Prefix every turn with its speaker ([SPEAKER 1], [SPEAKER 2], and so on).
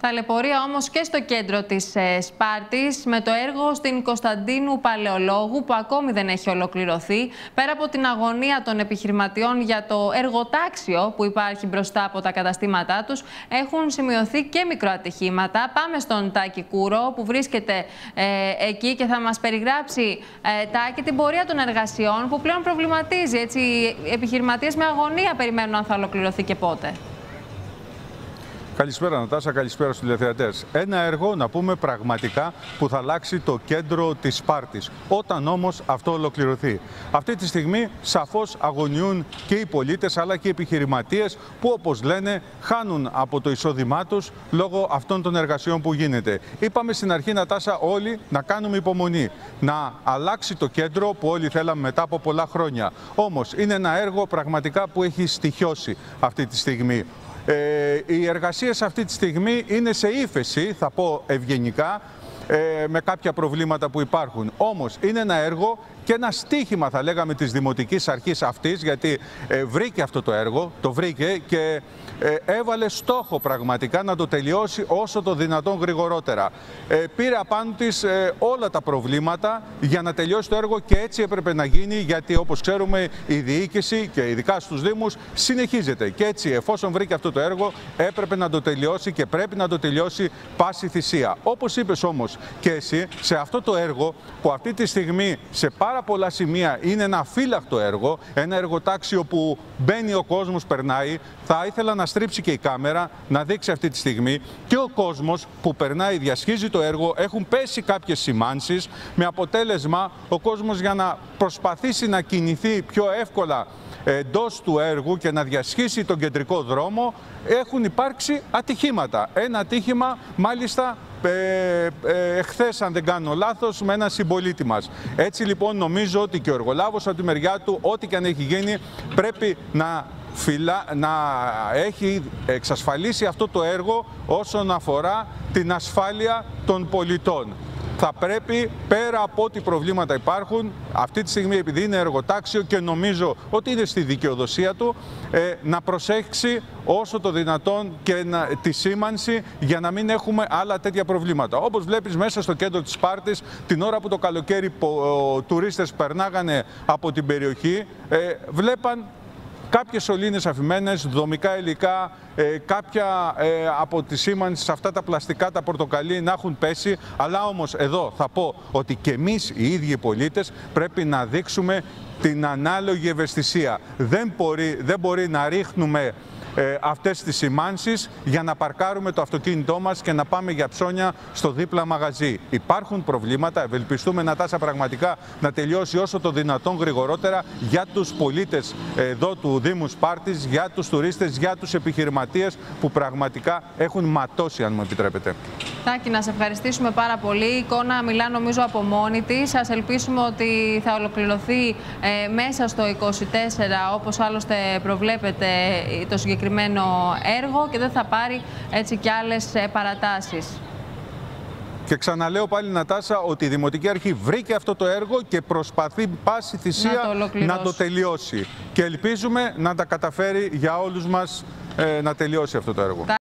[SPEAKER 1] Ταλαιπωρία όμως και στο κέντρο της ε, Σπάρτης με το έργο στην Κωνσταντίνου Παλαιολόγου που ακόμη δεν έχει ολοκληρωθεί. Πέρα από την αγωνία των επιχειρηματιών για το εργοτάξιο που υπάρχει μπροστά από τα καταστήματά τους έχουν σημειωθεί και μικροατυχήματα. Πάμε στον Τάκη Κούρο που βρίσκεται ε, εκεί και θα μας περιγράψει ε, Τάκη την πορεία των εργασιών που πλέον προβληματίζει. Έτσι, οι επιχειρηματίες με αγωνία περιμένουν αν θα ολοκληρωθεί και πότε.
[SPEAKER 2] Καλησπέρα Νατάσα, καλησπέρα στους τηλεθεατές. Ένα έργο, να πούμε πραγματικά, που θα αλλάξει το κέντρο της Σπάρτης, όταν όμως αυτό ολοκληρωθεί. Αυτή τη στιγμή σαφώς αγωνιούν και οι πολίτες αλλά και οι επιχειρηματίες που όπως λένε χάνουν από το εισόδημά τους λόγω αυτών των εργασιών που γίνεται. Είπαμε στην αρχή Νατάσα όλοι να κάνουμε υπομονή, να αλλάξει το κέντρο που όλοι θέλαμε μετά από πολλά χρόνια. Όμως είναι ένα έργο πραγματικά που έχει στοιχειώσει αυτή τη στιγμή. Ε, οι εργασίες αυτή τη στιγμή είναι σε ύφεση, θα πω ευγενικά, ε, με κάποια προβλήματα που υπάρχουν. Όμως είναι ένα έργο και ένα στίχημα θα λέγαμε της Δημοτικής Αρχής αυτής γιατί ε, βρήκε αυτό το έργο, το βρήκε και ε, έβαλε στόχο πραγματικά να το τελειώσει όσο το δυνατόν γρηγορότερα. Ε, πήρε απάνω της όλα τα προβλήματα για να τελειώσει το έργο και έτσι έπρεπε να γίνει γιατί όπως ξέρουμε η διοίκηση και ειδικά στους Δήμους συνεχίζεται και έτσι εφόσον βρήκε αυτό το έργο έπρεπε να το τελειώσει και πρέπει να το τελειώσει πάση θυσία. Όπως είπες όμως και εσύ σε αυτό το έργο που αυτή τη στιγμή σε πάρα πάρα πολλά σημεία είναι ένα φύλακτο έργο, ένα εργοτάξιο που μπαίνει ο κόσμος, περνάει. Θα ήθελα να στρίψει και η κάμερα, να δείξει αυτή τη στιγμή και ο κόσμος που περνάει, διασχίζει το έργο, έχουν πέσει κάποιες σημάνσεις με αποτέλεσμα ο κόσμος για να προσπαθήσει να κινηθεί πιο εύκολα εντός του έργου και να διασχίσει τον κεντρικό δρόμο έχουν υπάρξει ατυχήματα. Ένα ατύχημα μάλιστα ε, ε, εχθές αν δεν κάνω λάθος με ένα συμπολίτη μας. Έτσι λοιπόν νομίζω ότι και ο εργολάβος από τη μεριά του ό,τι και αν έχει γίνει πρέπει να φυλά, να έχει εξασφαλίσει αυτό το έργο όσον αφορά την ασφάλεια των πολιτών θα πρέπει πέρα από ό,τι προβλήματα υπάρχουν, αυτή τη στιγμή επειδή είναι εργοτάξιο και νομίζω ότι είναι στη δικαιοδοσία του, ε, να προσέξει όσο το δυνατόν και να, τη σήμανση για να μην έχουμε άλλα τέτοια προβλήματα. Όπως βλέπεις μέσα στο κέντρο της Σπάρτης, την ώρα που το καλοκαίρι τουρίστες περνάγανε από την περιοχή, ε, βλέπαν κάποιες σωλήνες αφημένες, δομικά υλικά, ε, κάποια ε, από τη σήμανση σε αυτά τα πλαστικά τα πορτοκαλί να έχουν πέσει. Αλλά όμως εδώ θα πω ότι και εμείς οι ίδιοι οι πολίτες πρέπει να δείξουμε την ανάλογη ευαισθησία. Δεν μπορεί, δεν μπορεί να ρίχνουμε ε, αυτές τις σημάνσεις για να παρκάρουμε το αυτοκίνητό μας και να πάμε για ψώνια στο δίπλα μαγαζί. Υπάρχουν προβλήματα, ευελπιστούμε να τάσα πραγματικά να τελειώσει όσο το δυνατόν γρηγορότερα για τους πολίτες εδώ του Δήμου Σπάρτης, για τους τουρίστες, για τους επιχειρηματίες που πραγματικά έχουν ματώσει αν μου επιτρέπετε.
[SPEAKER 1] Τάκη, να σε ευχαριστήσουμε πάρα πολύ. Η εικόνα μιλά νομίζω από μόνη της. Σα ελπίσουμε ότι θα ολοκληρωθεί ε, μέσα στο 24, όπως άλλωστε προβλέπεται το συγκεκριμένο συγκεκριμένο έργο και δεν θα πάρει έτσι κι άλλες ε, παρατάσεις.
[SPEAKER 2] Και ξαναλέω πάλι Νατάσα ότι η Δημοτική Αρχή βρήκε αυτό το έργο και προσπαθεί πάση θυσία να το, τελειώσει. Και ελπίζουμε να τα καταφέρει για όλους μας ε, να τελειώσει αυτό το έργο.